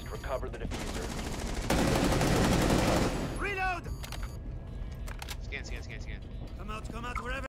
must recover the diffuser. Reload! Scan, scan, scan, scan. Come out, come out, wherever.